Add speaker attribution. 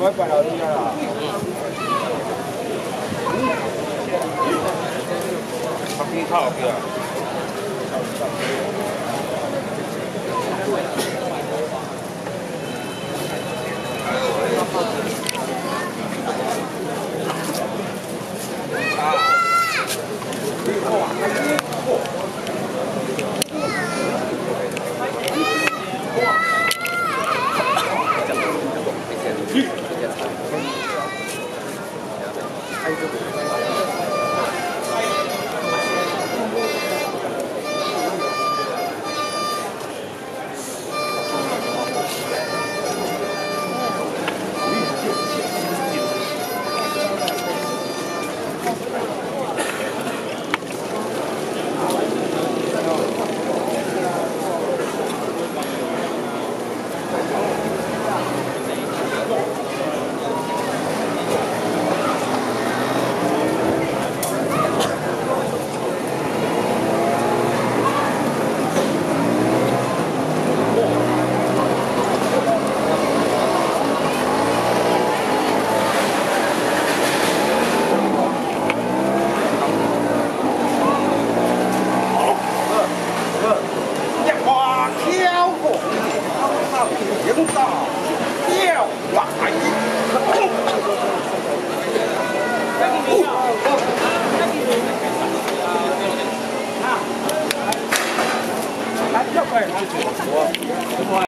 Speaker 1: mới bắt đầu đi ra rồi học đi thọ kìa
Speaker 2: theo cổ không học
Speaker 3: những tỏ theo ngoại
Speaker 4: Hãy